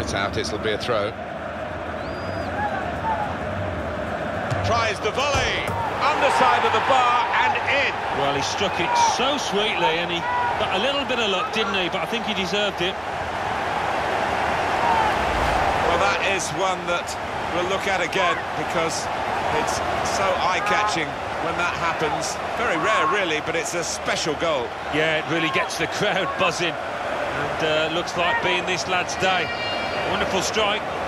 it out, it'll be a throw. Tries the volley, underside of the bar and in. Well, he struck it so sweetly and he got a little bit of luck, didn't he? But I think he deserved it. Well, that is one that we'll look at again because it's so eye-catching when that happens. Very rare, really, but it's a special goal. Yeah, it really gets the crowd buzzing. And uh, looks like being this lad's day. Wonderful strike.